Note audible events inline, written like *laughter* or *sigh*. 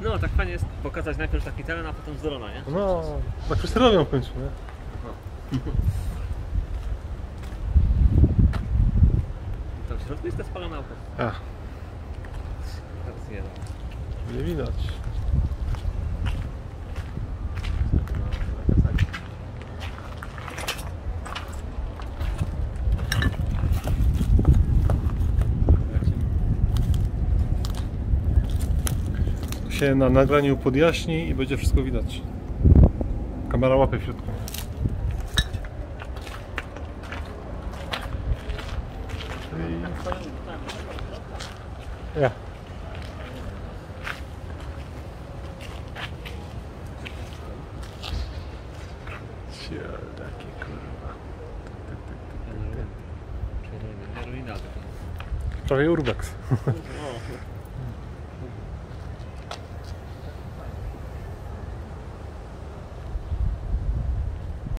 No, tak fajnie jest pokazać najpierw taki teren, a potem z drona, nie? No, tak wszyscy robią w końcu, nie? Tam w środku jest ta spalona auto. Ach, nie widać. Się na nagraniu podjaśni i będzie wszystko widać. Kamera łapie w środku. Ja. Takie kurwa. Prawie urbex. *laughs* *laughs*